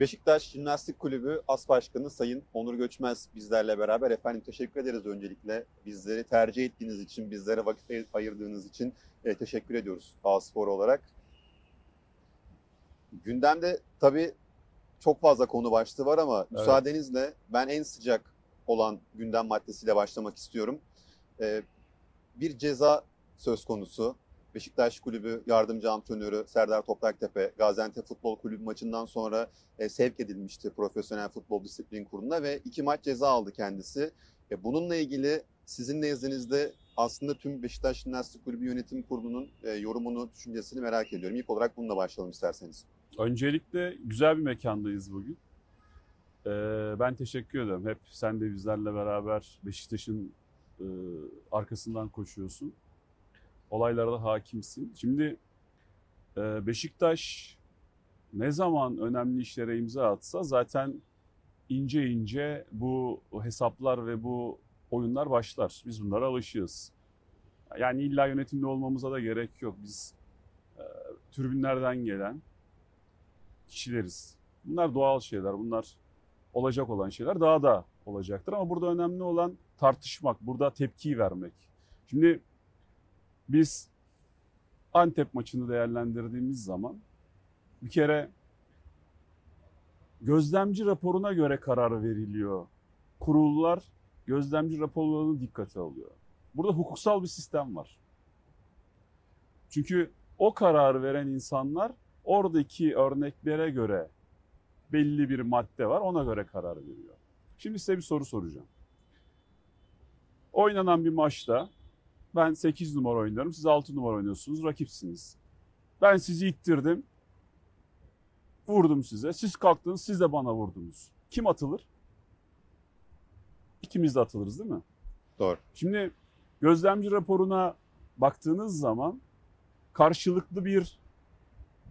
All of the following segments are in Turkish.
Beşiktaş Jimnastik Kulübü As Başkanı Sayın Onur Göçmez bizlerle beraber. Efendim teşekkür ederiz öncelikle. Bizleri tercih ettiğiniz için, bizlere vakit ay- ayırdığınız için e, teşekkür ediyoruz A-Spor olarak. Gündemde tabii çok fazla konu başlığı var ama Evet. müsaadenizle ben en sıcak olan gündem maddesiyle başlamak istiyorum. E, bir ceza söz konusu. Beşiktaş Kulübü yardımcı antrenörü Serdar Topraktepe Gaziantep Futbol Kulübü maçından sonra e, sevk edilmişti Profesyonel Futbol Disiplin Kurulu'na ve iki maç ceza aldı kendisi. E, bununla ilgili sizin nezdinizde aslında tüm Beşiktaş Jimnastik Kulübü Yönetim Kurulu'nun e, yorumunu, düşüncesini merak ediyorum. İlk olarak bununla başlayalım isterseniz. Öncelikle güzel bir mekandayız bugün. Ee, ben teşekkür ederim. Hep sen de bizlerle beraber Beşiktaş'ın e, arkasından koşuyorsun. Olaylara da hakimsin. Şimdi e, Beşiktaş ne zaman önemli işlere imza atsa zaten ince ince bu hesaplar ve bu oyunlar başlar. Biz bunlara alışığız. Yani illa yönetimde olmamıza da gerek yok. Biz e, tribünlerden gelen kişileriz. Bunlar doğal şeyler. Bunlar olacak olan şeyler daha da olacaktır. Ama burada önemli olan tartışmak, burada tepki vermek. Şimdi biz Antep maçını değerlendirdiğimiz zaman bir kere gözlemci raporuna göre karar veriliyor. Kurullar gözlemci raporlarını dikkate alıyor. Burada hukuksal bir sistem var. Çünkü o kararı veren insanlar oradaki örneklere göre belli bir madde var ona göre karar veriyor. Şimdi size bir soru soracağım. Oynanan bir maçta ben 8 numara oynuyorum, siz 6 numara oynuyorsunuz, rakipsiniz. Ben sizi ittirdim, vurdum size, siz kalktınız, siz de bana vurdunuz. Kim atılır? İkimiz de atılırız değil mi? Doğru. Şimdi gözlemci raporuna baktığınız zaman karşılıklı bir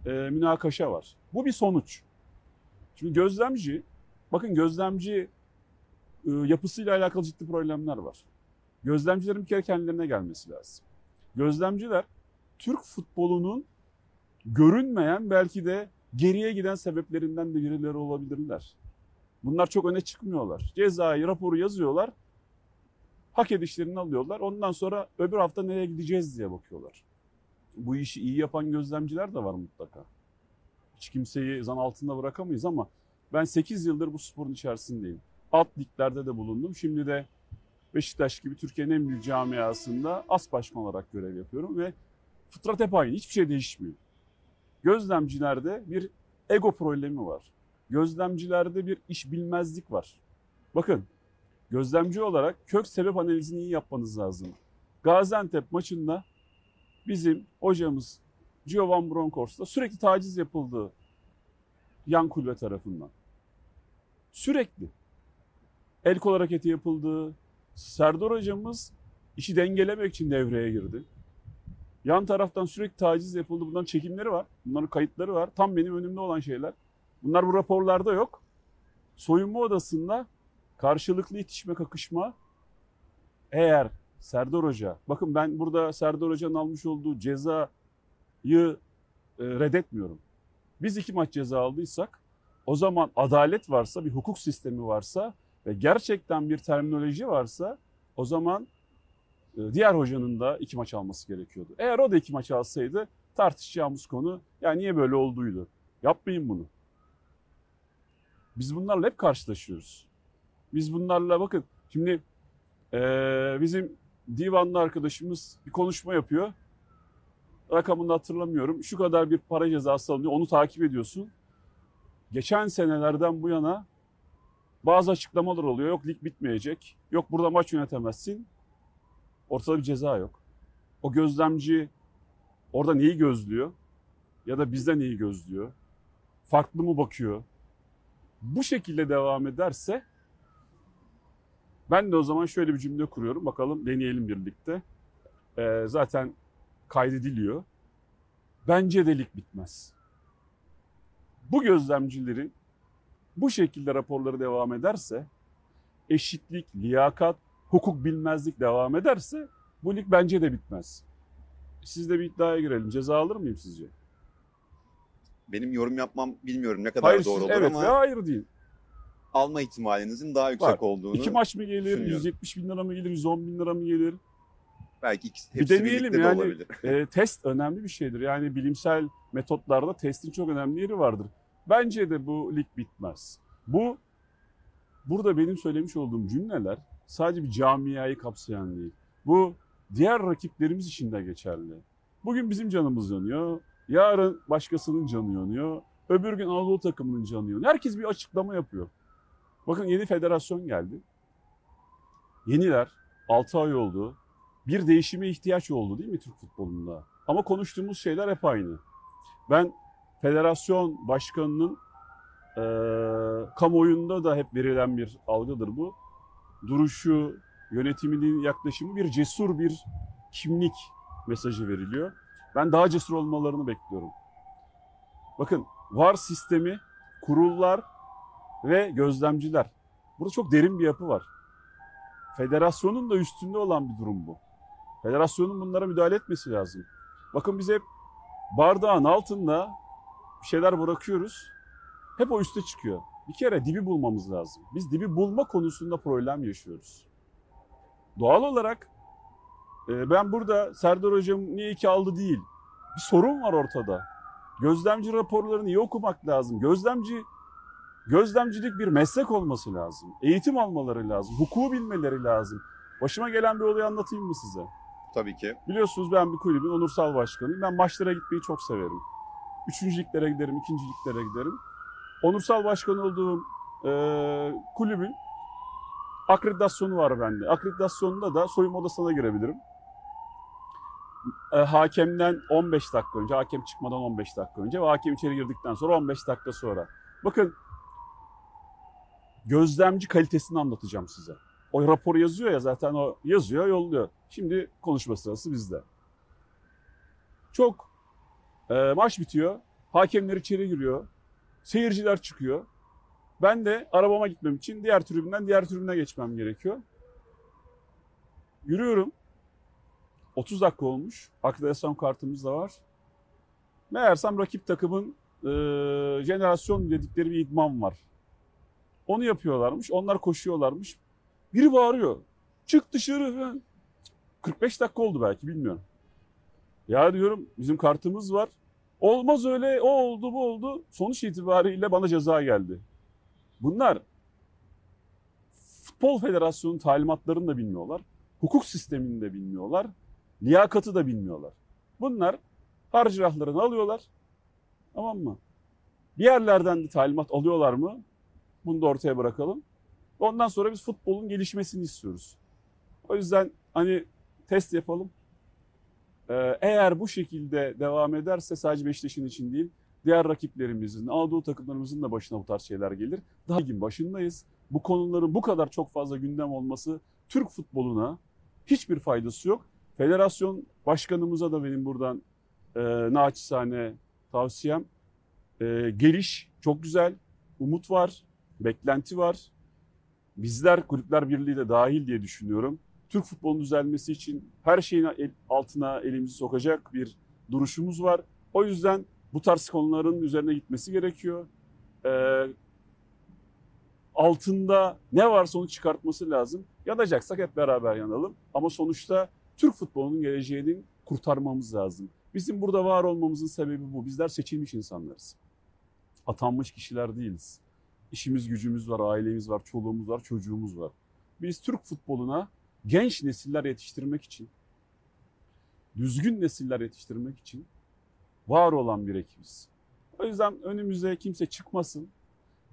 e, münakaşa var. Bu bir sonuç. Şimdi gözlemci, bakın gözlemci e, yapısıyla alakalı ciddi problemler var. Gözlemcilerin bir kere kendilerine gelmesi lazım. Gözlemciler Türk futbolunun görünmeyen belki de geriye giden sebeplerinden de birileri olabilirler. Bunlar çok öne çıkmıyorlar. Cezayı, raporu yazıyorlar. Hak edişlerini alıyorlar. Ondan sonra öbür hafta nereye gideceğiz diye bakıyorlar. Bu işi iyi yapan gözlemciler de var mutlaka. Hiç kimseyi zan altında bırakamayız ama ben 8 yıldır bu sporun içerisindeyim. Alt liglerde de bulundum. Şimdi de Beşiktaş gibi Türkiye'nin en büyük camiasında as başkan olarak görev yapıyorum ve fıtrat hep aynı. Hiçbir şey değişmiyor. Gözlemcilerde bir ego problemi var. Gözlemcilerde bir iş bilmezlik var. Bakın gözlemci olarak kök sebep analizini iyi yapmanız lazım. Gaziantep maçında bizim hocamız Giovan Bronkhorst'ta sürekli taciz yapıldı yan kulübe tarafından. Sürekli. El kol hareketi yapıldı. Serdar hocamız işi dengelemek için devreye girdi. Yan taraftan sürekli taciz yapıldı. Bunların çekimleri var. Bunların kayıtları var. Tam benim önümde olan şeyler. Bunlar bu raporlarda yok. Soyunma odasında karşılıklı itişme kakışma eğer Serdar Hoca, bakın ben burada Serdar Hoca'nın almış olduğu cezayı e, reddetmiyorum. Biz iki maç ceza aldıysak o zaman adalet varsa, bir hukuk sistemi varsa ve gerçekten bir terminoloji varsa o zaman e, diğer hocanın da iki maç alması gerekiyordu. Eğer o da iki maç alsaydı tartışacağımız konu ya niye böyle olduğuydu. Yapmayın bunu. Biz bunlarla hep karşılaşıyoruz. Biz bunlarla bakın şimdi eee, bizim divanlı arkadaşımız bir konuşma yapıyor. Rakamını hatırlamıyorum. Şu kadar bir para cezası alınıyor. Onu takip ediyorsun. Geçen senelerden bu yana bazı açıklamalar oluyor. Yok lig bitmeyecek. Yok burada maç yönetemezsin. Ortada bir ceza yok. O gözlemci orada neyi gözlüyor? Ya da bizde neyi gözlüyor? Farklı mı bakıyor? Bu şekilde devam ederse ben de o zaman şöyle bir cümle kuruyorum. Bakalım deneyelim birlikte. Ee, zaten kaydediliyor. Bence de lig bitmez. Bu gözlemcilerin bu şekilde raporları devam ederse, eşitlik, liyakat, hukuk bilmezlik devam ederse bu lig bence de bitmez. Siz de bir iddiaya girelim. Ceza alır mıyım sizce? benim yorum yapmam bilmiyorum ne kadar Hayır doğru siz olur evet ama veya hayır değil. alma ihtimalinizin daha yüksek Var. olduğunu İki maç mı gelir, düşünüyorum. 170 bin lira mı gelir, 110 bin lira mı gelir? belki ikisi, Bir hepsi deneyelim birlikte de yani. olabilir. E, test önemli bir şeydir. Yani bilimsel metotlarda testin çok önemli yeri vardır. Bence de bu lig bitmez. Bu burada benim söylemiş olduğum cümleler sadece bir camiayı kapsayan değil. Bu diğer rakiplerimiz için de geçerli. Bugün bizim canımız yanıyor. Yarın başkasının canı yanıyor. Öbür gün Anadolu takımının canı yanıyor. Herkes bir açıklama yapıyor. Bakın yeni federasyon geldi. Yeniler. 6 ay oldu. Bir değişime ihtiyaç oldu değil mi Türk futbolunda? Ama konuştuğumuz şeyler hep aynı. Ben federasyon başkanının eee kamuoyunda da hep verilen bir algıdır bu. Duruşu, yönetiminin yaklaşımı bir cesur bir kimlik mesajı veriliyor. Ben daha cesur olmalarını bekliyorum. Bakın var sistemi, kurullar ve gözlemciler. Burada çok derin bir yapı var. Federasyonun da üstünde olan bir durum bu. Federasyonun bunlara müdahale etmesi lazım. Bakın biz hep bardağın altında bir şeyler bırakıyoruz. Hep o üste çıkıyor. Bir kere dibi bulmamız lazım. Biz dibi bulma konusunda problem yaşıyoruz. Doğal olarak e, ben burada Serdar Hocam niye iki aldı değil. Bir sorun var ortada. Gözlemci raporlarını iyi okumak lazım. Gözlemci gözlemcilik bir meslek olması lazım. Eğitim almaları lazım. Hukuku bilmeleri lazım. Başıma gelen bir olayı anlatayım mı size? Tabii ki. Biliyorsunuz ben bir kulübün onursal başkanıyım. Ben maçlara gitmeyi çok severim. Üçüncülüklere giderim, ikinciliklere giderim. Onursal başkan olduğum e, kulübün akreditasyonu var bende. Akreditasyonunda da soyunma odasına girebilirim. E, hakemden 15 dakika önce, hakem çıkmadan 15 dakika önce ve hakem içeri girdikten sonra 15 dakika sonra. Bakın gözlemci kalitesini anlatacağım size. O raporu yazıyor ya zaten o yazıyor, yolluyor. Şimdi konuşma sırası bizde. Çok e, maç bitiyor. Hakemler içeri giriyor. Seyirciler çıkıyor. Ben de arabama gitmem için diğer tribünden diğer tribüne geçmem gerekiyor. Yürüyorum. 30 dakika olmuş. Akreditasyon kartımız da var. Meğersem rakip takımın e, jenerasyon dedikleri bir idman var. Onu yapıyorlarmış. Onlar koşuyorlarmış. Biri bağırıyor. Çık dışarı falan. 45 dakika oldu belki bilmiyorum. Ya diyorum bizim kartımız var. Olmaz öyle o oldu bu oldu. Sonuç itibariyle bana ceza geldi. Bunlar Futbol Federasyonu talimatlarını da bilmiyorlar. Hukuk sistemini de bilmiyorlar. Liyakatı da bilmiyorlar. Bunlar harcırahlarını alıyorlar. Tamam mı? Bir yerlerden de talimat alıyorlar mı? Bunu da ortaya bırakalım. Ondan sonra biz futbolun gelişmesini istiyoruz. O yüzden hani test yapalım. Ee, eğer bu şekilde devam ederse sadece Beşiktaş'ın için değil, diğer rakiplerimizin, Anadolu takımlarımızın da başına bu tarz şeyler gelir. Daha ligin başındayız. Bu konuların bu kadar çok fazla gündem olması Türk futboluna hiçbir faydası yok. Federasyon başkanımıza da benim buradan e, naçizane tavsiyem e, geliş çok güzel, umut var, beklenti var. Bizler Kulüpler Birliği de dahil diye düşünüyorum. Türk futbolunun düzelmesi için her şeyin altına elimizi sokacak bir duruşumuz var. O yüzden bu tarz konuların üzerine gitmesi gerekiyor. Ee, altında ne varsa onu çıkartması lazım. Yanacaksak hep beraber yanalım. Ama sonuçta Türk futbolunun geleceğini kurtarmamız lazım. Bizim burada var olmamızın sebebi bu. Bizler seçilmiş insanlarız. Atanmış kişiler değiliz. İşimiz gücümüz var, ailemiz var, çoluğumuz var, çocuğumuz var. Biz Türk futboluna genç nesiller yetiştirmek için, düzgün nesiller yetiştirmek için var olan bir ekibiz. O yüzden önümüze kimse çıkmasın.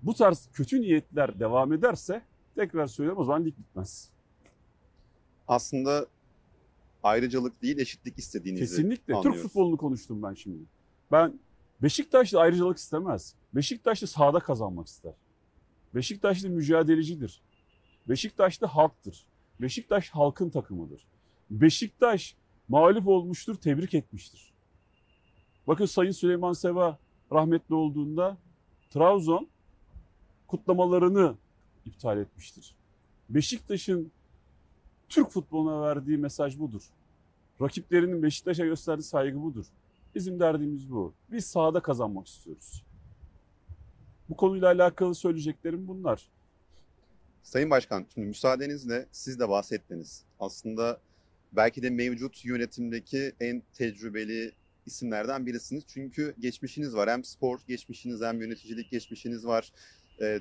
Bu tarz kötü niyetler devam ederse tekrar söylüyorum o zaman lig bitmez. Aslında ayrıcalık değil eşitlik istediğinizi Kesinlikle. Türk anlıyoruz. futbolunu konuştum ben şimdi. Ben Beşiktaşlı ayrıcalık istemez. Beşiktaşlı sahada kazanmak ister. Beşiktaşlı mücadelecidir. Beşiktaşlı halktır. Beşiktaş halkın takımıdır. Beşiktaş mağlup olmuştur, tebrik etmiştir. Bakın Sayın Süleyman Seva rahmetli olduğunda Trabzon kutlamalarını iptal etmiştir. Beşiktaş'ın Türk futboluna verdiği mesaj budur. Rakiplerinin Beşiktaş'a gösterdiği saygı budur. Bizim derdimiz bu. Biz sahada kazanmak istiyoruz. Bu konuyla alakalı söyleyeceklerim bunlar. Sayın Başkan, şimdi müsaadenizle siz de bahsettiniz. Aslında belki de mevcut yönetimdeki en tecrübeli isimlerden birisiniz. Çünkü geçmişiniz var. Hem spor geçmişiniz hem yöneticilik geçmişiniz var. Ee,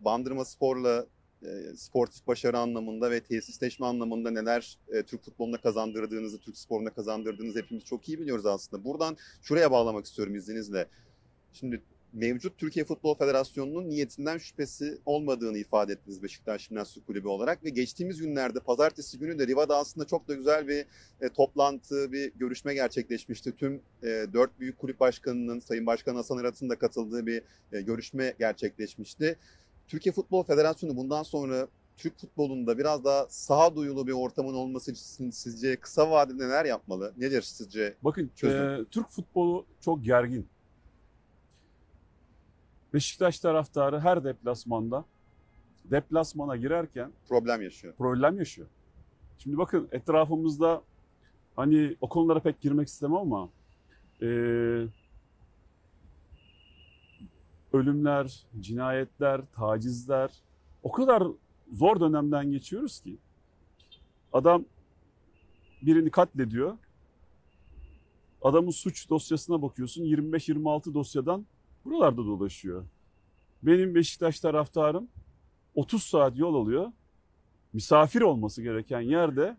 Bandırma Spor'la e, sportif başarı anlamında ve tesisleşme anlamında neler e, Türk futboluna kazandırdığınızı, Türk sporuna kazandırdığınızı hepimiz çok iyi biliyoruz aslında. Buradan şuraya bağlamak istiyorum izninizle. Şimdi mevcut Türkiye Futbol Federasyonu'nun niyetinden şüphesi olmadığını ifade ettiniz Beşiktaş Jimnastik Kulübü olarak ve geçtiğimiz günlerde pazartesi günü de Riva'da aslında çok da güzel bir e, toplantı, bir görüşme gerçekleşmişti. Tüm e, dört büyük kulüp başkanının, Sayın Başkan Hasan Arat'ın da katıldığı bir e, görüşme gerçekleşmişti. Türkiye Futbol Federasyonu bundan sonra Türk futbolunda biraz daha sağduyulu bir ortamın olması için sizce kısa vadede neler yapmalı? Nedir sizce? Bakın Çözüm. e, Türk futbolu çok gergin. Beşiktaş taraftarı her deplasmanda deplasmana girerken problem yaşıyor. problem yaşıyor. Şimdi bakın etrafımızda hani o konulara pek girmek istemem ama e, ölümler, cinayetler, tacizler o kadar zor dönemden geçiyoruz ki adam birini katlediyor. Adamın suç dosyasına bakıyorsun 25-26 dosyadan buralarda dolaşıyor. Benim Beşiktaş taraftarım 30 saat yol alıyor misafir olması gereken yerde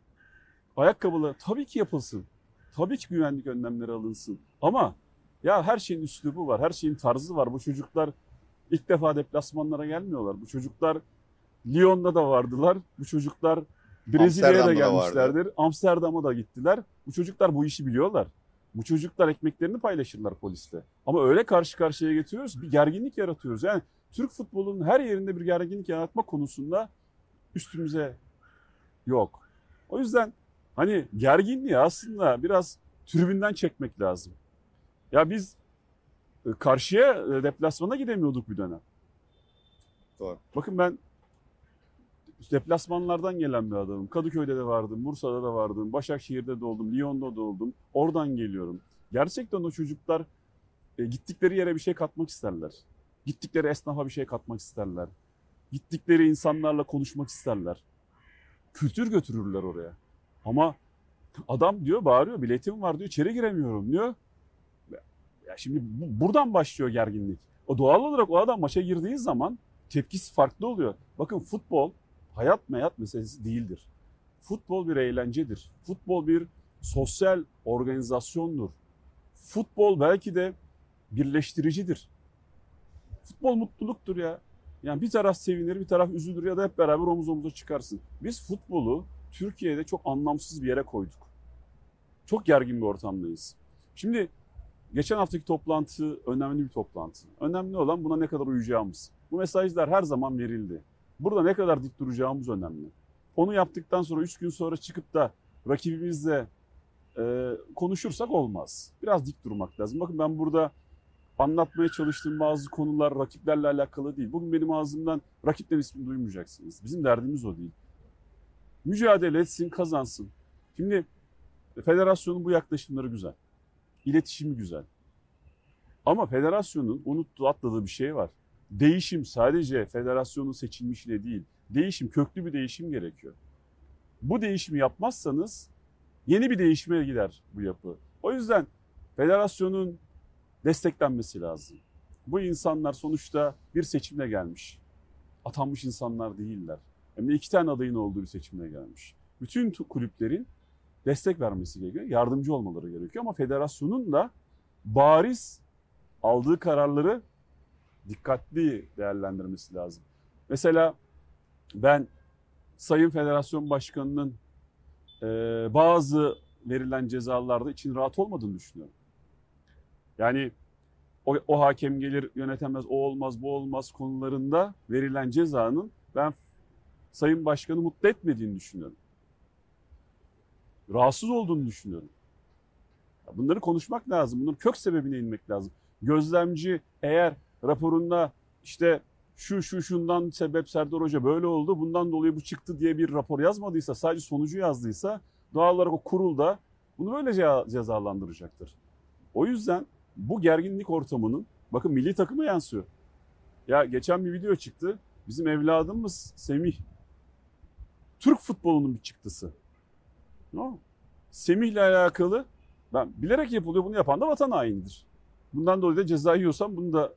ayakkabılar tabii ki yapılsın. Tabii ki güvenlik önlemleri alınsın. Ama ya her şeyin üslubu var, her şeyin tarzı var. Bu çocuklar ilk defa deplasmanlara gelmiyorlar. Bu çocuklar Lyon'da da vardılar. Bu çocuklar Brezilya'ya da gelmişlerdir. Amsterdam'a da gittiler. Bu çocuklar bu işi biliyorlar. Bu çocuklar ekmeklerini paylaşırlar poliste. Ama öyle karşı karşıya getiriyoruz, bir gerginlik yaratıyoruz. Yani Türk futbolunun her yerinde bir gerginlik yaratma konusunda üstümüze yok. O yüzden hani gerginliği aslında biraz tribünden çekmek lazım. Ya biz e, karşıya e, deplasmana gidemiyorduk bir dönem. Doğru. Bakın ben deplasmanlardan gelen bir adamım. Kadıköy'de de vardım, Bursa'da da vardım, Başakşehir'de de oldum, Lyon'da da oldum. Oradan geliyorum. Gerçekten o çocuklar e, gittikleri yere bir şey katmak isterler. Gittikleri esnafa bir şey katmak isterler. Gittikleri insanlarla konuşmak isterler. Kültür götürürler oraya. Ama adam diyor bağırıyor biletim var diyor içeri giremiyorum diyor. Ya şimdi bu- buradan başlıyor gerginlik. O doğal olarak o adam maça girdiği zaman tepkisi farklı oluyor. Bakın futbol hayat meyat meselesi değildir. Futbol bir eğlencedir. Futbol bir sosyal organizasyondur. Futbol belki de birleştiricidir. Futbol mutluluktur ya. Yani bir taraf sevinir, bir taraf üzülür ya da hep beraber omuz omuza çıkarsın. Biz futbolu Türkiye'de çok anlamsız bir yere koyduk. Çok gergin bir ortamdayız. Şimdi geçen haftaki toplantı önemli bir toplantı. Önemli olan buna ne kadar uyacağımız. Bu mesajlar her zaman verildi. Burada ne kadar dik duracağımız önemli. Onu yaptıktan sonra 3 gün sonra çıkıp da rakibimizle e, konuşursak olmaz. Biraz dik durmak lazım. Bakın ben burada anlatmaya çalıştığım bazı konular rakiplerle alakalı değil. Bugün benim ağzımdan rakiplerin ismini duymayacaksınız. Bizim derdimiz o değil. Mücadele etsin, kazansın. Şimdi federasyonun bu yaklaşımları güzel. İletişimi güzel. Ama federasyonun unuttuğu, atladığı bir şey var. Değişim sadece federasyonun seçilmişliği değil. Değişim, köklü bir değişim gerekiyor. Bu değişimi yapmazsanız yeni bir değişime gider bu yapı. O yüzden federasyonun desteklenmesi lazım. Bu insanlar sonuçta bir seçimle gelmiş. Atanmış insanlar değiller. Hem de iki tane adayın olduğu bir seçimle gelmiş. Bütün kulüplerin destek vermesi gerekiyor, yardımcı olmaları gerekiyor ama federasyonun da bariz aldığı kararları dikkatli değerlendirmesi lazım. Mesela ben Sayın Federasyon Başkanı'nın e, bazı verilen cezalarda için rahat olmadığını düşünüyorum. Yani o, o hakem gelir yönetemez, o olmaz, bu olmaz konularında verilen cezanın ben Sayın Başkan'ı mutlu etmediğini düşünüyorum. Rahatsız olduğunu düşünüyorum. Bunları konuşmak lazım. Bunun kök sebebine inmek lazım. Gözlemci eğer raporunda işte şu şu şundan sebep Serdar Hoca böyle oldu, bundan dolayı bu çıktı diye bir rapor yazmadıysa, sadece sonucu yazdıysa doğal olarak o kurul da bunu böyle ce- cezalandıracaktır. O yüzden bu gerginlik ortamının bakın milli takıma yansıyor. Ya geçen bir video çıktı. Bizim evladımız Semih. Türk futbolunun bir çıktısı. No. Semih'le alakalı ben bilerek yapılıyor. Bunu yapan da vatan hainidir. Bundan dolayı da ceza yiyorsam bunu da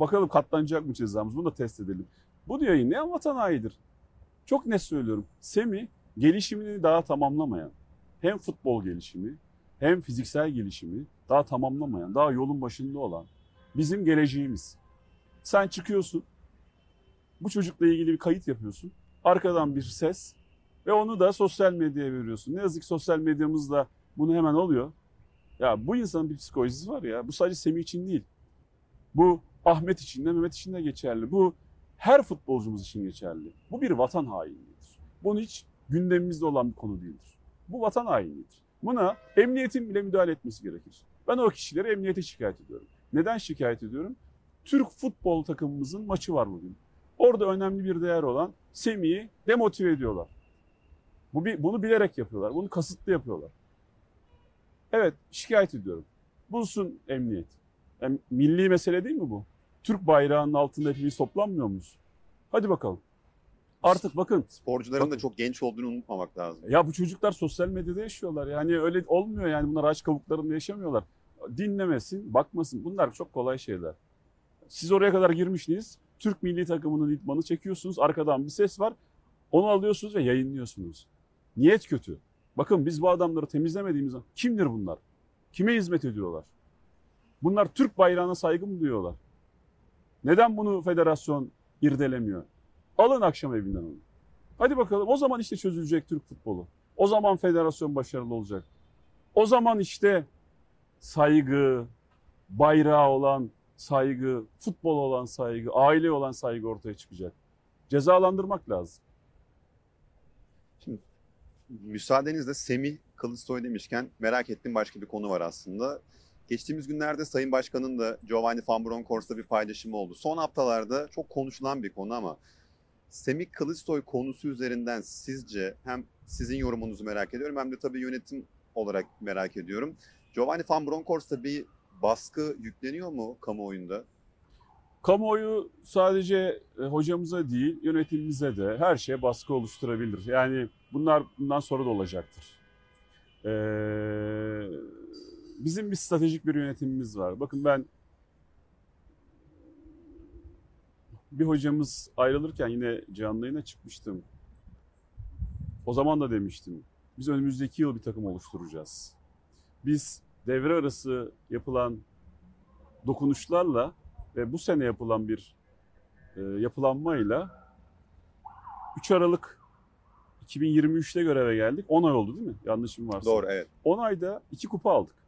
bakalım katlanacak mı cezamız? Bunu da test edelim. Bunu yayınlayan vatan hainidir. Çok net söylüyorum. Semih gelişimini daha tamamlamayan, hem futbol gelişimi hem fiziksel gelişimi daha tamamlamayan, daha yolun başında olan bizim geleceğimiz. Sen çıkıyorsun, bu çocukla ilgili bir kayıt yapıyorsun. Arkadan bir ses ve onu da sosyal medyaya veriyorsun. Ne yazık ki sosyal medyamızda bunu hemen oluyor. Ya bu insanın bir psikolojisi var ya. Bu sadece Semih için değil. Bu Ahmet için de Mehmet için de geçerli. Bu her futbolcumuz için geçerli. Bu bir vatan hainliğidir. Bunu hiç gündemimizde olan bir konu değildir. Bu vatan hainliğidir. Buna emniyetin bile müdahale etmesi gerekir. Ben o kişileri emniyete şikayet ediyorum. Neden şikayet ediyorum? Türk futbol takımımızın maçı var bugün. Orada önemli bir değer olan Semih'i demotive ediyorlar. Bu bunu bilerek yapıyorlar. Bunu kasıtlı yapıyorlar. Evet şikayet ediyorum. Bulsun emniyet. Yani milli mesele değil mi bu? Türk bayrağının altında hepimiz toplanmıyor muyuz? Hadi bakalım. Artık bakın Sporcuların da Bakın. çok genç olduğunu unutmamak lazım. ya bu çocuklar sosyal medyada yaşıyorlar. Yani öyle olmuyor yani bunlar ağaç kavuklarında yaşamıyorlar. Dinlemesin, bakmasın. Bunlar çok kolay şeyler. Siz oraya kadar girmişsiniz. Türk milli takımının idmanı çekiyorsunuz. Arkadan bir ses var. Onu alıyorsunuz ve yayınlıyorsunuz. Niyet kötü. Bakın biz bu adamları temizlemediğimiz zaman kimdir bunlar? Kime hizmet ediyorlar? Bunlar Türk bayrağına saygı mı duyuyorlar? Neden bunu federasyon irdelemiyor? Alın akşam evinden onu. Hadi bakalım o zaman işte çözülecek Türk futbolu. O zaman federasyon başarılı olacak. O zaman işte saygı, bayrağı olan saygı, futbol olan saygı, aile olan saygı ortaya çıkacak. Cezalandırmak lazım. Müsaadenizle Semih Kılıçsoy demişken merak ettiğim başka bir konu var aslında. Geçtiğimiz günlerde Sayın Başkan'ın da Giovanni Van Bronckhorst'ta bir paylaşımı oldu. Son haftalarda çok konuşulan bir konu ama Semih Kılıçsoy konusu üzerinden sizce hem sizin yorumunuzu merak ediyorum hem de tabii yönetim olarak merak ediyorum. Giovanni Van Bronckhorst'a bir baskı yükleniyor mu kamuoyunda? Kamuoyu sadece e, hocamıza değil, yönetimimize de her şeye baskı oluşturabilir. Yani bunlar bundan sonra da olacaktır. Ee, bizim bir stratejik bir yönetimimiz var. Bakın ben bir hocamız ayrılırken yine canlı yayına çıkmıştım. O zaman da demiştim. Biz önümüzdeki yıl bir takım oluşturacağız. Biz devre arası yapılan dokunuşlarla ve bu sene yapılan bir e, yapılanmayla 3 Aralık 2023'te göreve geldik. 10 ay oldu değil mi? Yanlışım varsa. Doğru evet. 10 ayda 2 kupa aldık.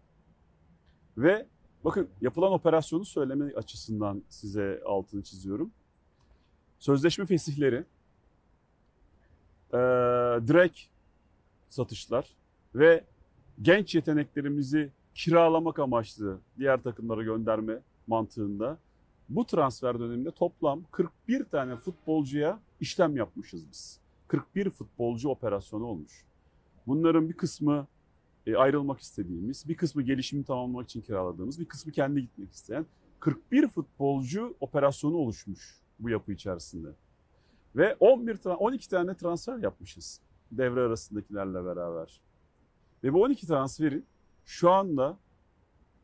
Ve bakın yapılan operasyonu söyleme açısından size altını çiziyorum. Sözleşme fesihleri, e, direkt satışlar ve genç yeteneklerimizi kiralamak amaçlı diğer takımlara gönderme mantığında bu transfer döneminde toplam 41 tane futbolcuya işlem yapmışız biz. 41 futbolcu operasyonu olmuş. Bunların bir kısmı e, ayrılmak istediğimiz, bir kısmı gelişimi tamamlamak için kiraladığımız, bir kısmı kendi gitmek isteyen 41 futbolcu operasyonu oluşmuş bu yapı içerisinde. Ve 11 tane 12 tane transfer yapmışız devre arasındakilerle beraber. Ve bu 12 transferin şu anda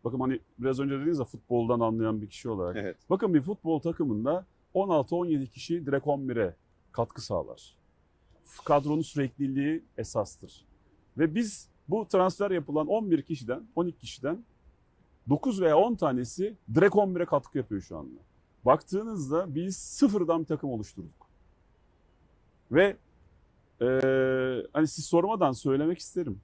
bakın hani biraz önce dediniz ya futboldan anlayan bir kişi olarak. Evet. Bakın bir futbol takımında 16-17 kişi direkt 11'e katkı sağlar. Kadronun sürekliliği esastır. Ve biz bu transfer yapılan 11 kişiden, 12 kişiden 9 veya 10 tanesi direkt 11'e katkı yapıyor şu anda. Baktığınızda biz sıfırdan bir takım oluşturduk. Ve eee, hani siz sormadan söylemek isterim.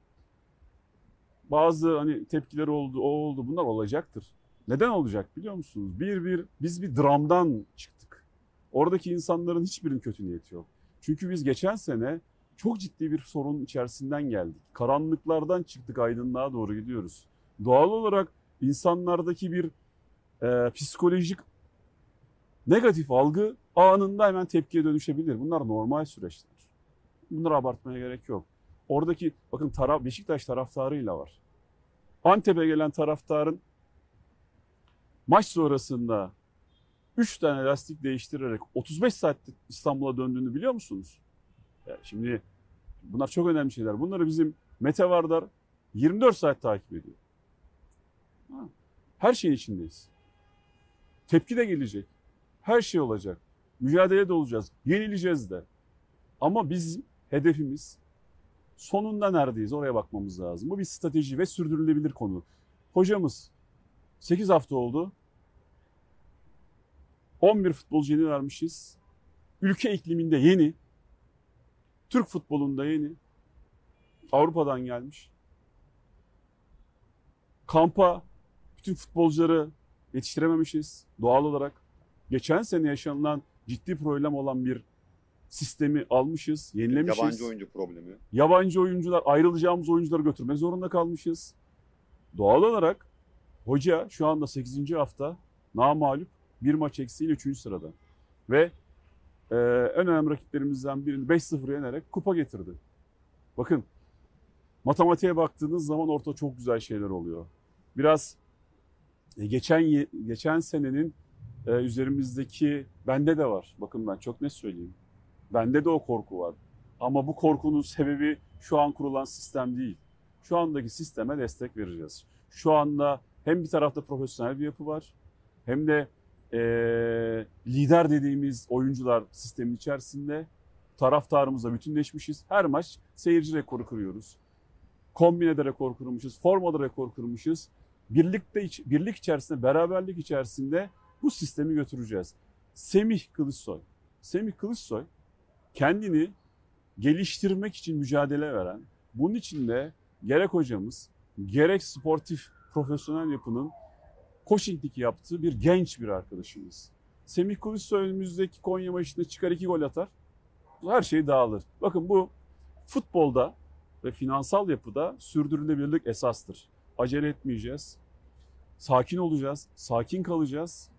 Bazı hani tepkiler oldu, o oldu, bunlar olacaktır. Neden olacak biliyor musunuz? Bir bir biz bir dramdan çıktık. Oradaki insanların hiçbirinin kötü niyeti yok. Çünkü biz geçen sene çok ciddi bir sorun içerisinden geldik. Karanlıklardan çıktık, aydınlığa doğru gidiyoruz. Doğal olarak insanlardaki bir e, psikolojik negatif algı anında hemen tepkiye dönüşebilir. Bunlar normal süreçler. Bunları abartmaya gerek yok. Oradaki bakın taraf Beşiktaş taraftarıyla var. Antep'e gelen taraftarın maç sonrasında 3 tane lastik değiştirerek 35 saatte İstanbul'a döndüğünü biliyor musunuz? Şimdi bunlar çok önemli şeyler. Bunları bizim Mete Vardar 24 saat takip ediyor. Her şeyin içindeyiz. Tepki de gelecek. Her şey olacak. Mücadelede olacağız. Yenileceğiz de. Ama bizim hedefimiz sonunda neredeyiz oraya bakmamız lazım. Bu bir strateji ve sürdürülebilir konu. Hocamız 8 hafta oldu. 11 futbolcu yeni vermişiz. Ülke ikliminde yeni. Türk futbolunda yeni. Avrupa'dan gelmiş. Kampa bütün futbolcuları yetiştirememişiz doğal olarak. Geçen sene yaşanılan ciddi problem olan bir sistemi almışız, yenilemişiz. Yabancı oyuncu problemi. Yabancı oyuncular, ayrılacağımız oyuncuları götürmek zorunda kalmışız. Doğal olarak hoca şu anda 8. hafta namalup bir maç eksiğiyle 3. sırada. Ve e, en önemli rakiplerimizden birini 5-0 yenerek kupa getirdi. Bakın matematiğe baktığınız zaman ortada çok güzel şeyler oluyor. Biraz e, geçen geçen senenin e, üzerimizdeki bende de var. Bakın ben çok net söyleyeyim. Bende de o korku var. Ama bu korkunun sebebi şu an kurulan sistem değil. Şu andaki sisteme destek vereceğiz. Şu anda hem bir tarafta profesyonel bir yapı var hem de eee, lider dediğimiz oyuncular sistemin içerisinde taraftarımızla bütünleşmişiz. Her maç seyirci rekoru kırıyoruz. Kombinede rekor kırmışız, formada rekor kırmışız. Birlikte birlik içerisinde, beraberlik içerisinde bu sistemi götüreceğiz. Semih Kılıçsoy. Semih Kılıçsoy kendini geliştirmek için mücadele veren, bunun için de gerek hocamız, gerek sportif profesyonel yapının coachinglik yaptığı bir genç bir arkadaşımız. Semih Kılıçsoy önümüzdeki Konya maçında çıkar iki gol atar. Her şey dağılır. Bakın bu futbolda ve finansal yapıda sürdürülebilirlik esastır. Acele etmeyeceğiz. Sakin olacağız, sakin kalacağız.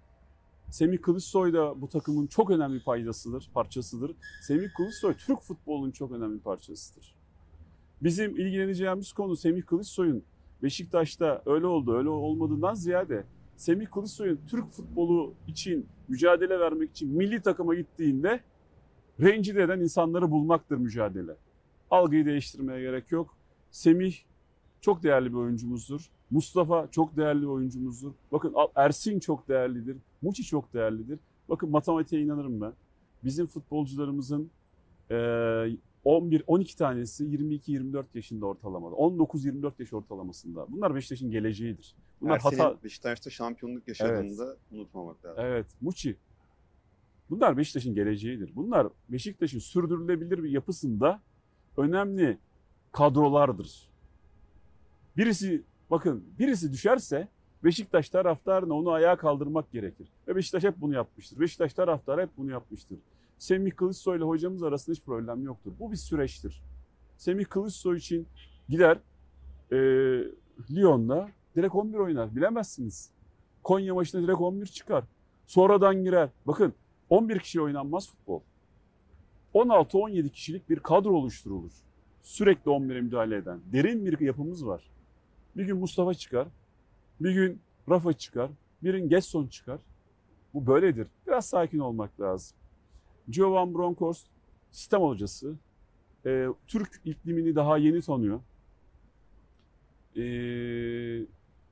Semih Kılıçsoy da bu takımın çok önemli paydasıdır, parçasıdır. Semih Kılıçsoy Türk futbolunun çok önemli parçasıdır. Bizim ilgileneceğimiz konu Semih Kılıçsoy'un Beşiktaş'ta öyle oldu, öyle olmadığından ziyade Semih Kılıçsoy'un Türk futbolu için mücadele vermek için milli takıma gittiğinde rencide eden insanları bulmaktır mücadele. Algıyı değiştirmeye gerek yok. Semih çok değerli bir oyuncumuzdur. Mustafa çok değerli bir oyuncumuzdur. Bakın Ersin çok değerlidir. Muçi çok değerlidir. Bakın matematiğe inanırım ben. Bizim futbolcularımızın eee 11 12 tanesi 22 24 yaşında ortalamada. 19 24 yaş ortalamasında. Bunlar Beşiktaş'ın geleceğidir. Bunlar Ersin'in hata Beşiktaş'ta şampiyonluk yaşadığını da unutmamak lazım. Evet, Muçi. Bunlar Beşiktaş'ın geleceğidir. Bunlar Beşiktaş'ın sürdürülebilir bir yapısında önemli kadrolardır. Birisi bakın birisi düşerse Beşiktaş taraftarına onu ayağa kaldırmak gerekir. Ve Beşiktaş hep bunu yapmıştır. Beşiktaş taraftarı hep bunu yapmıştır. Semih Kılıçsoy ile hocamız arasında hiç problem yoktur. Bu bir süreçtir. Semih Kılıçsoy için gider e, Lyon'da direkt 11 oynar. Bilemezsiniz. Konya maçında direkt 11 çıkar. Sonradan girer. Bakın 11 kişi oynanmaz futbol. 16-17 kişilik bir kadro oluşturulur. Sürekli 11'e müdahale eden. Derin bir yapımız var. Bir gün Mustafa çıkar. Bir gün Rafa çıkar. Bir gün Gesson çıkar. Bu böyledir. Biraz sakin olmak lazım. Giovan Bronckhorst sistem hocası. Ee, Türk iklimini daha yeni tanıyor. Ee,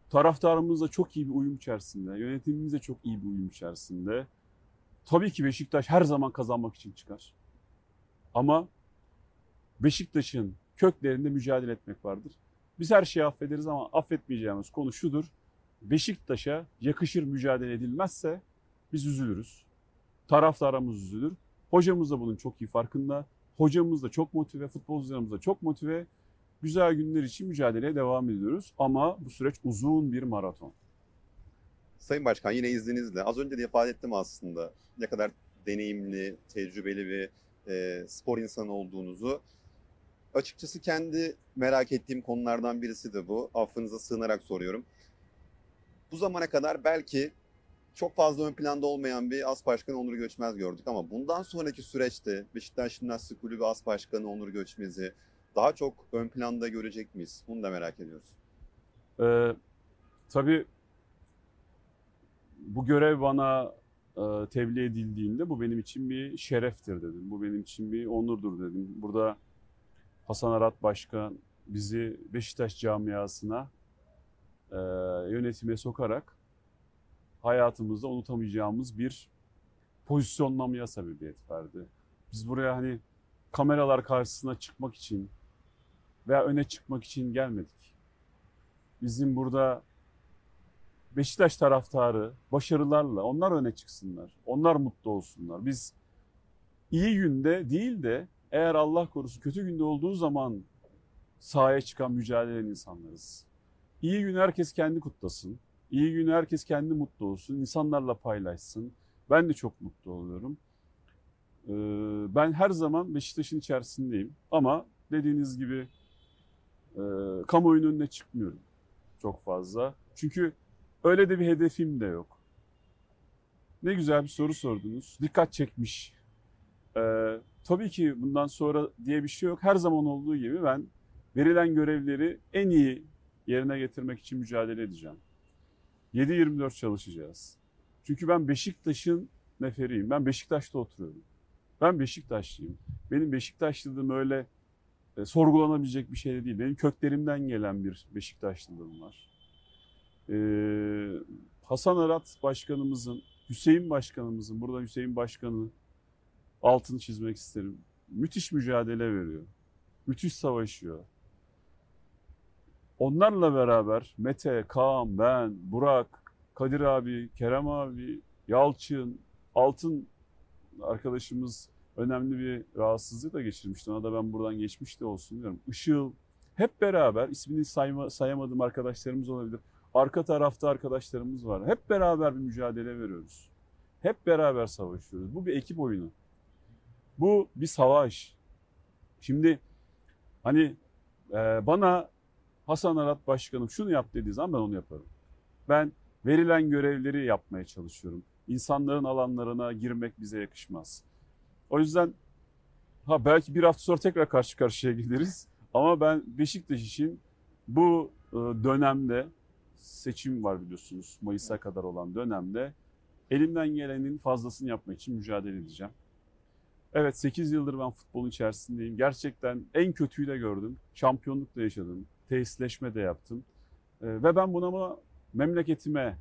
taraftarımızla çok iyi bir uyum içerisinde, yönetimimizle çok iyi bir uyum içerisinde. Tabii ki Beşiktaş her zaman kazanmak için çıkar. Ama Beşiktaş'ın köklerinde mücadele etmek vardır. Biz her şeyi affederiz ama affetmeyeceğimiz konu şudur. Beşiktaş'a yakışır mücadele edilmezse biz üzülürüz. Taraftarımız üzülür. Hocamız da bunun çok iyi farkında. Hocamız da çok motive, futbolcularımız da çok motive. Güzel günler için mücadeleye devam ediyoruz. Ama bu süreç uzun bir maraton. Sayın Başkan yine izninizle az önce de ifade ettim aslında ne kadar deneyimli, tecrübeli bir e, spor insanı olduğunuzu. Açıkçası kendi merak ettiğim konulardan birisi de bu. Affınıza sığınarak soruyorum. Bu zamana kadar belki çok fazla ön planda olmayan bir as başkanı Onur Göçmez gördük ama bundan sonraki süreçte Beşiktaş Jimnastik Kulübü as başkanı Onur Göçmez'i daha çok ön planda görecek miyiz? Bunu da merak ediyoruz. Ee, tabii bu görev bana e, tebliğ edildiğinde bu benim için bir şereftir dedim. Bu benim için bir onurdur dedim. Burada Hasan Arat Başkan bizi Beşiktaş camiasına e, yönetime sokarak hayatımızda unutamayacağımız bir pozisyonlamaya sebebiyet verdi. Biz buraya hani kameralar karşısına çıkmak için veya öne çıkmak için gelmedik. Bizim burada Beşiktaş taraftarı başarılarla onlar öne çıksınlar. Onlar mutlu olsunlar. Biz iyi günde değil de eğer Allah korusun kötü günde olduğu zaman sahaya çıkan mücadele eden insanlarız. İyi gün herkes kendi kutlasın. İyi gün herkes kendi mutlu olsun. insanlarla paylaşsın. Ben de çok mutlu oluyorum. Ee, Ben her zaman Beşiktaş'ın içerisindeyim. Ama dediğiniz gibi e, kamuoyunun önüne çıkmıyorum çok fazla. Çünkü öyle de bir hedefim de yok. Ne güzel bir soru sordunuz. Dikkat çekmiş. Ee, tabii ki bundan sonra diye bir şey yok. Her zaman olduğu gibi ben verilen görevleri en iyi yerine getirmek için mücadele edeceğim. 7-24 çalışacağız. Çünkü ben Beşiktaş'ın neferiyim. Ben Beşiktaş'ta oturuyorum. Ben Beşiktaşlıyım. Benim Beşiktaşlılığım öyle e, sorgulanabilecek bir şey de değil. Benim köklerimden gelen bir Beşiktaşlılığım var. Ee, Hasan Arat Başkanımızın, Hüseyin Başkanımızın, burada Hüseyin Başkanı altını çizmek isterim. Müthiş mücadele veriyor. Müthiş savaşıyor. Onlarla beraber Mete, Kaan, ben, Burak, Kadir abi, Kerem abi, Yalçın, Altın arkadaşımız önemli bir rahatsızlığı da geçirmişti. Ona da ben buradan geçmiş de olsun diyorum. Işıl, hep beraber ismini sayma, sayamadığım arkadaşlarımız olabilir. Arka tarafta arkadaşlarımız var. Hep beraber bir mücadele veriyoruz. Hep beraber savaşıyoruz. Bu bir ekip oyunu. Bu bir savaş. Şimdi hani e, bana Hasan Arat Başkanım şunu yap dediği zaman ben onu yaparım. Ben verilen görevleri yapmaya çalışıyorum. İnsanların alanlarına girmek bize yakışmaz. O yüzden ha belki bir hafta sonra tekrar karşı karşıya geliriz. Ama ben Beşiktaş için bu e, dönemde seçim var biliyorsunuz Mayıs'a kadar olan dönemde elimden gelenin fazlasını yapmak için mücadele edeceğim. Evet 8 yıldır ben futbolun içerisindeyim. Gerçekten en kötüyü de gördüm. Şampiyonluk da yaşadım. Tesisleşme de yaptım. Ee, ve ben bunu ama memleketime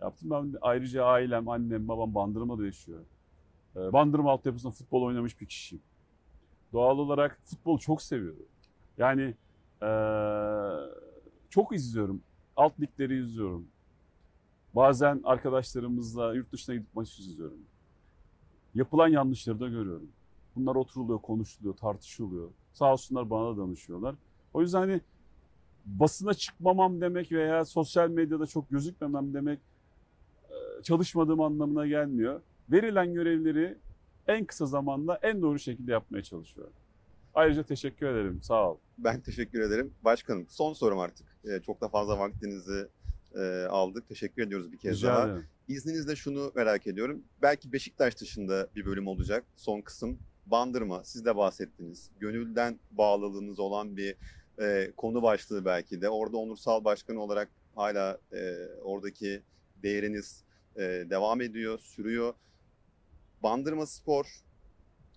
yaptım. Ben ayrıca ailem, annem, babam Bandırma'da yaşıyor. Ee, Bandırma altyapısında futbol oynamış bir kişiyim. Doğal olarak futbolu çok seviyorum. Yani ee, çok izliyorum. Alt ligleri izliyorum. Bazen arkadaşlarımızla yurt dışına gidip maç izliyorum. Yapılan yanlışları da görüyorum. Bunlar oturuluyor, konuşuluyor, tartışılıyor. Sağ olsunlar bana da danışıyorlar. O yüzden hani basına çıkmamam demek veya sosyal medyada çok gözükmemem demek e, çalışmadığım anlamına gelmiyor. Verilen görevleri en kısa zamanda en doğru şekilde yapmaya çalışıyorum. Ayrıca teşekkür ederim. Sağ ol. Ben teşekkür ederim. Başkanım son sorum artık. Ee, çok da fazla vaktinizi e, aldık. Teşekkür ediyoruz bir kez Rica daha. ederim. İzninizle şunu merak ediyorum. Belki Beşiktaş dışında bir bölüm olacak. Son kısım Bandırma. Siz de bahsettiniz. Gönülden bağlılığınız olan bir e, konu başlığı belki de. Orada onursal başkan olarak hala e, oradaki değeriniz e, devam ediyor, sürüyor. Bandırma Spor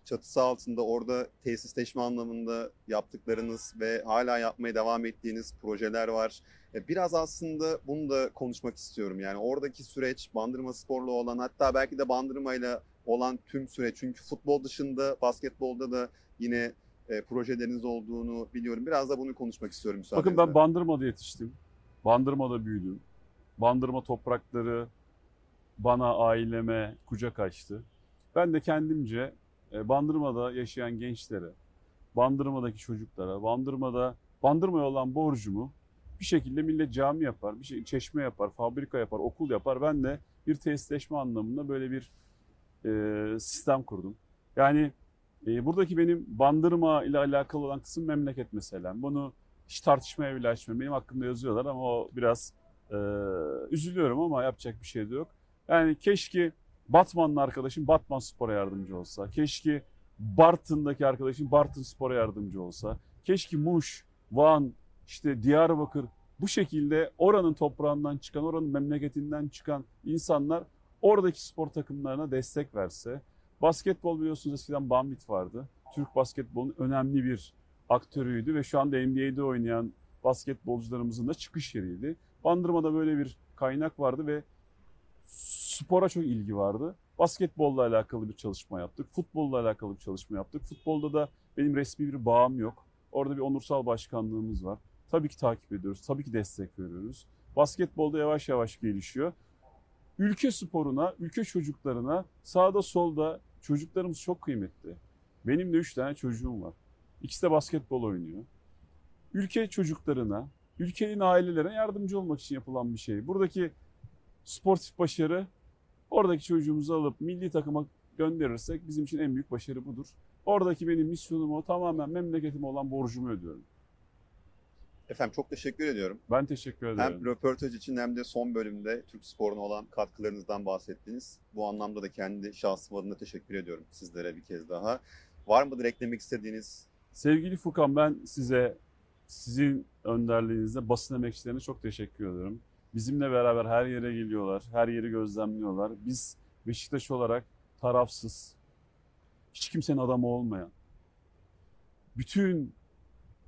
çatısı altında orada tesisleşme anlamında yaptıklarınız ve hala yapmaya devam ettiğiniz projeler var. E, Biraz aslında bunu da konuşmak istiyorum. Yani oradaki süreç Bandırma Spor'la olan hatta belki de Bandırma'yla olan tüm süreç. Çünkü futbol dışında basketbolda da yine e, projeleriniz olduğunu biliyorum. Biraz da bunu konuşmak istiyorum müsaadenizle. Bakın ben Bandırma'da yetiştim. Bandırma'da büyüdüm. Bandırma toprakları bana, aileme kucak açtı. Ben de kendimce e, Bandırma'da yaşayan gençlere, Bandırma'daki çocuklara, Bandırma'da Bandırma'ya olan borcumu bir şekilde millet cami yapar, bir şey çeşme yapar, fabrika yapar, okul yapar. Ben de bir tesisleşme anlamında böyle bir e, sistem kurdum. Yani e, buradaki benim Bandırma ile alakalı olan kısım memleket meselem. Bunu hiç tartışmaya bile açmıyorum. Benim hakkımda yazıyorlar ama o biraz e, üzülüyorum ama yapacak bir şey de yok. Yani keşke Batman'lı arkadaşım Batman Spor'a yardımcı olsa. Keşke Bartın'daki arkadaşım Bartın Spor'a yardımcı olsa. Keşke Muş, Van, işte Diyarbakır bu şekilde oranın toprağından çıkan, oranın memleketinden çıkan insanlar oradaki spor takımlarına destek verse. Basketbol biliyorsunuz eskiden Bambit vardı. Türk basketbolunun önemli bir aktörüydü ve şu anda NBA'de oynayan basketbolcularımızın da çıkış yeriydi. Bandırma'da böyle bir kaynak vardı ve spora çok ilgi vardı. Basketbolla alakalı bir çalışma yaptık. Futbolla alakalı bir çalışma yaptık. Futbolda da benim resmi bir bağım yok. Orada bir onursal başkanlığımız var. Tabii ki takip ediyoruz. Tabii ki destek veriyoruz. Basketbolda yavaş yavaş gelişiyor. Ülke sporuna, ülke çocuklarına sağda solda çocuklarımız çok kıymetli. Benim de üç tane çocuğum var. İkisi de basketbol oynuyor. Ülke çocuklarına, ülkenin ailelerine yardımcı olmak için yapılan bir şey. Buradaki sportif başarı oradaki çocuğumuzu alıp milli takıma gönderirsek bizim için en büyük başarı budur. Oradaki benim misyonum o tamamen memleketime olan borcumu ödüyorum. Efendim çok teşekkür ediyorum. Ben teşekkür ederim. Hem röportaj için hem de son bölümde Türk sporuna olan katkılarınızdan bahsettiniz. Bu anlamda da kendi şahsım adına teşekkür ediyorum sizlere bir kez daha. Var mıdır eklemek istediğiniz? Sevgili Furkan ben size sizin önderliğinizde basın emekçilerine çok teşekkür ediyorum. Bizimle beraber her yere geliyorlar, her yeri gözlemliyorlar. Biz Beşiktaş olarak tarafsız, hiç kimsenin adamı olmayan, bütün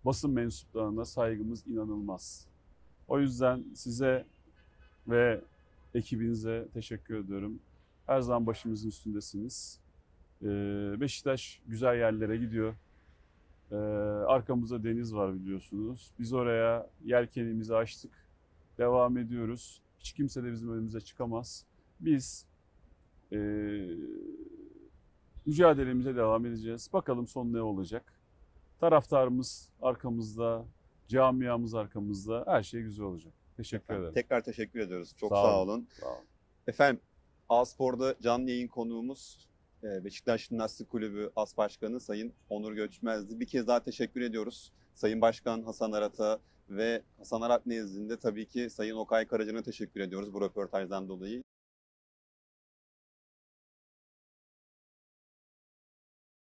basın mensuplarına saygımız inanılmaz. O yüzden size ve ekibinize teşekkür ediyorum. Her zaman başımızın üstündesiniz. Ee, Beşiktaş güzel yerlere gidiyor. Ee, arkamızda deniz var biliyorsunuz. Biz oraya yelkenimizi açtık. Devam ediyoruz. Hiç kimse de bizim önümüze çıkamaz. Biz ee, mücadelemize devam edeceğiz. Bakalım son ne olacak. Taraftarımız arkamızda, camiamız arkamızda. Her şey güzel olacak. Teşekkür ederim. Tekrar teşekkür ediyoruz. Çok Sağ sağ, olun. olun. Sağ olun. Efendim A-Spor'da canlı yayın konuğumuz e, Beşiktaş Jimnastik Kulübü As Başkanı Sayın Onur Göçmez'di. Bir kez daha teşekkür ediyoruz. Sayın Başkan Hasan Arat'a ve Hasan Arat nezdinde tabii ki Sayın Okay Karacan'a teşekkür ediyoruz bu röportajdan dolayı.